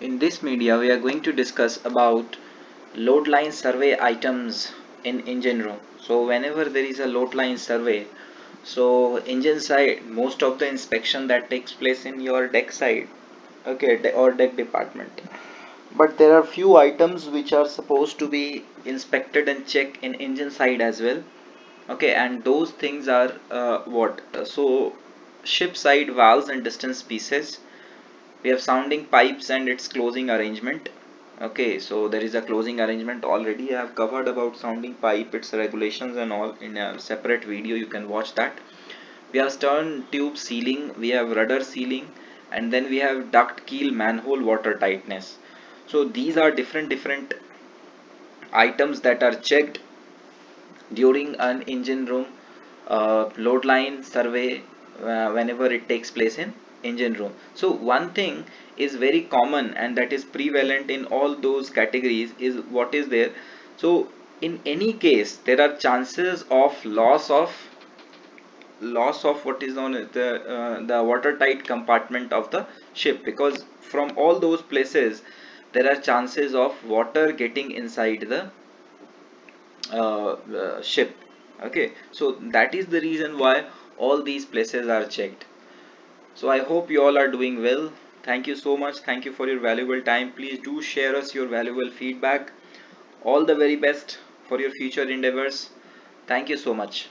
In this media we are going to discuss about load line survey items in engine room. So whenever there is a load line survey so engine side most of the inspection that takes place in your deck side okay or deck department but there are few items which are supposed to be inspected and checked in engine side as well okay and those things are uh, what so ship side valves and distance pieces we have sounding pipes and its closing arrangement. Okay so there is a closing arrangement already. I have covered about sounding pipe its regulations and all in a separate video. You can watch that. We have stern tube sealing we have rudder sealing and then we have duct keel manhole water tightness. So these are different different items that are checked during an engine room uh, load line survey uh, whenever it takes place in engine room. So one thing is very common and that is prevalent in all those categories is what is there. So in any case there are chances of loss of loss of what is known as the uh, the watertight compartment of the ship because from all those places there are chances of water getting inside the uh, uh, ship. Okay? So that is the reason why all these places are checked so i hope you all are doing well. Thank you so much. Thank you for your valuable time. Please do share us your valuable feedback. All the very best for your future endeavors. Thank you so much